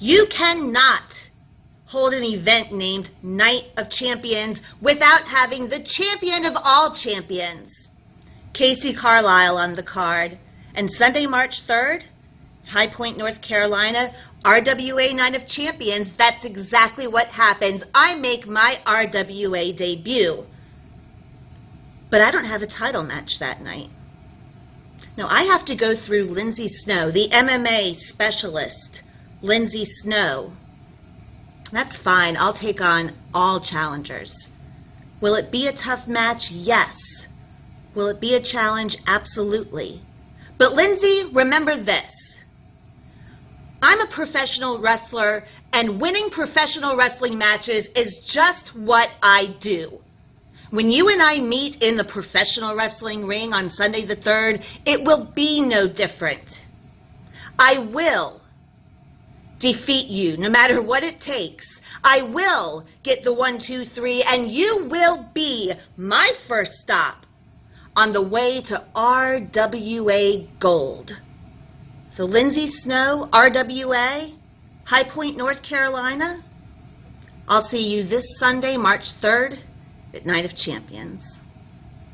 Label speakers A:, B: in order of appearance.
A: You cannot hold an event named Night of Champions without having the champion of all champions, Kacee Carlisle, on the card. And Sunday, March 3rd, High Point, North Carolina, RWA Night of Champions, that's exactly what happens. I make my RWA debut. But I don't have a title match that night. No, I have to go through Lindsay Snow, the MMA specialist, Lindsay Snow. That's fine. I'll take on all challengers. Will it be a tough match? Yes. Will it be a challenge? Absolutely. But Lindsay, remember this. I'm a professional wrestler, and winning professional wrestling matches is just what I do. When you and I meet in the professional wrestling ring on Sunday the 3rd, it will be no different. I will defeat you no matter what it takes. I will get the one, two, three, and you will be my first stop on the way to RWA Gold. So Lindsay Snow, RWA, High Point, North Carolina. I'll see you this Sunday, March 3rd at Night of Champions.